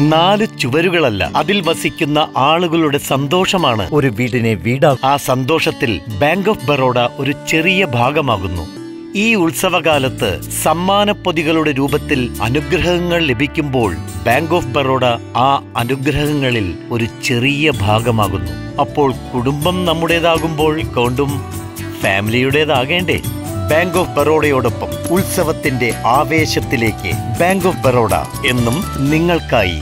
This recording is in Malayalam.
നാല് ചുവരുകളല്ല. അതിൽ വസിക്കുന്ന ആളുകളുടെ സന്തോഷമാണ് ഒരു വീടിനെ വീടാ ആ സന്തോഷത്തിൽ ബാങ്ക് ഓഫ് ബറോഡ ഒരു ചെറിയ ഭാഗമാകുന്നു. ഈ ഉത്സവകാലത്ത് സമ്മാനപ്പൊതികളുടെ രൂപത്തിൽ അനുഗ്രഹങ്ങൾ ലഭിക്കുമ്പോൾ ബാങ്ക് ഓഫ് ബറോഡ ആ അനുഗ്രഹങ്ങളിൽ ഒരു ചെറിയ ഭാഗമാകുന്നു. അപ്പോൾ കുടുംബം നമ്മുടേതാകുമ്പോൾ കൊണ്ടും ഫാമിലിയുടേതാകേണ്ടേ? ബാങ്ക് ഓഫ് ബറോഡയോടൊപ്പം ഉത്സവത്തിന്റെ ആവേശത്തിലേക്ക് ബാങ്ക് ഓഫ് ബറോഡ എന്നും നിങ്ങൾക്കായി